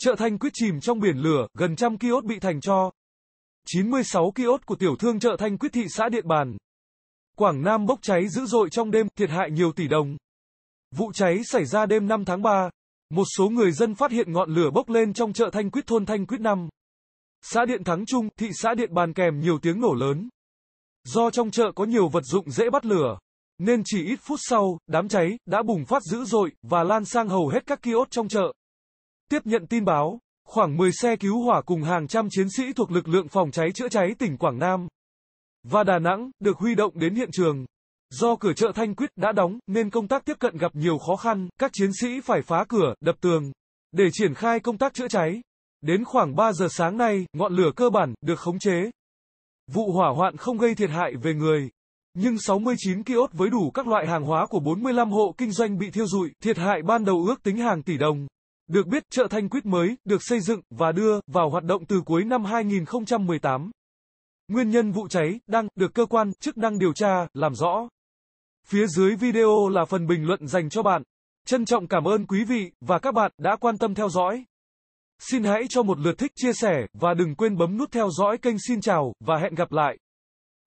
Chợ Thanh Quyết chìm trong biển lửa, gần trăm kiosk bị thành cho 96 kiosk của tiểu thương chợ Thanh Quyết thị xã Điện Bàn. Quảng Nam bốc cháy dữ dội trong đêm, thiệt hại nhiều tỷ đồng. Vụ cháy xảy ra đêm 5 tháng 3. Một số người dân phát hiện ngọn lửa bốc lên trong chợ Thanh Quyết thôn Thanh Quyết 5. Xã Điện Thắng Trung, thị xã Điện Bàn kèm nhiều tiếng nổ lớn. Do trong chợ có nhiều vật dụng dễ bắt lửa, nên chỉ ít phút sau, đám cháy đã bùng phát dữ dội và lan sang hầu hết các kiosk trong chợ. Tiếp nhận tin báo, khoảng 10 xe cứu hỏa cùng hàng trăm chiến sĩ thuộc lực lượng phòng cháy chữa cháy tỉnh Quảng Nam và Đà Nẵng được huy động đến hiện trường. Do cửa chợ Thanh Quyết đã đóng nên công tác tiếp cận gặp nhiều khó khăn, các chiến sĩ phải phá cửa, đập tường để triển khai công tác chữa cháy. Đến khoảng 3 giờ sáng nay, ngọn lửa cơ bản được khống chế. Vụ hỏa hoạn không gây thiệt hại về người, nhưng 69 kiosk với đủ các loại hàng hóa của 45 hộ kinh doanh bị thiêu rụi, thiệt hại ban đầu ước tính hàng tỷ đồng. Được biết, chợ Thanh Quyết mới được xây dựng và đưa vào hoạt động từ cuối năm 2018. Nguyên nhân vụ cháy đang được cơ quan chức năng điều tra làm rõ. Phía dưới video là phần bình luận dành cho bạn. Trân trọng cảm ơn quý vị và các bạn đã quan tâm theo dõi. Xin hãy cho một lượt thích chia sẻ và đừng quên bấm nút theo dõi kênh xin chào và hẹn gặp lại.